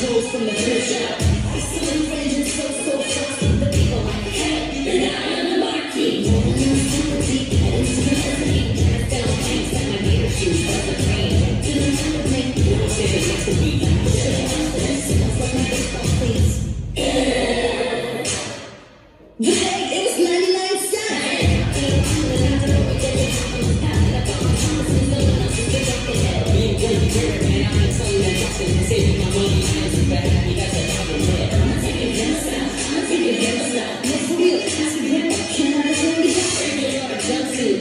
tools from the church. I see them so, so fast.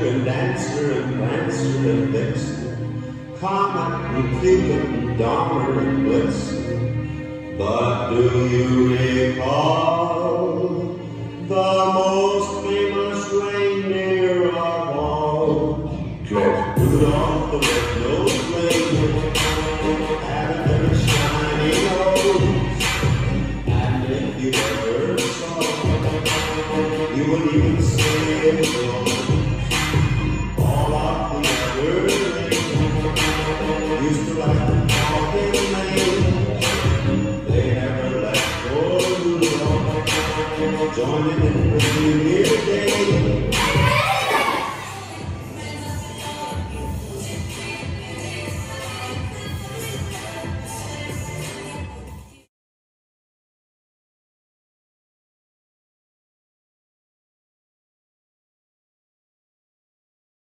children Dancer and Prancer and Vixen, Comet and Cupid and Donner and Blitzen. But do you recall the most famous reindeer of all? George Rudolph the red nose Reindeer had a very shiny nose, and if you ever saw, you would even used to like to in. They never let go. Joining in with you today.